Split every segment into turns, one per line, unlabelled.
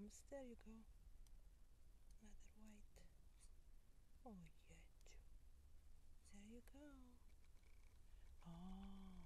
comes. There you go. Another white. Oh, yeah. There you go. Oh.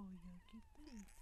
Oh, Yogi, plenty.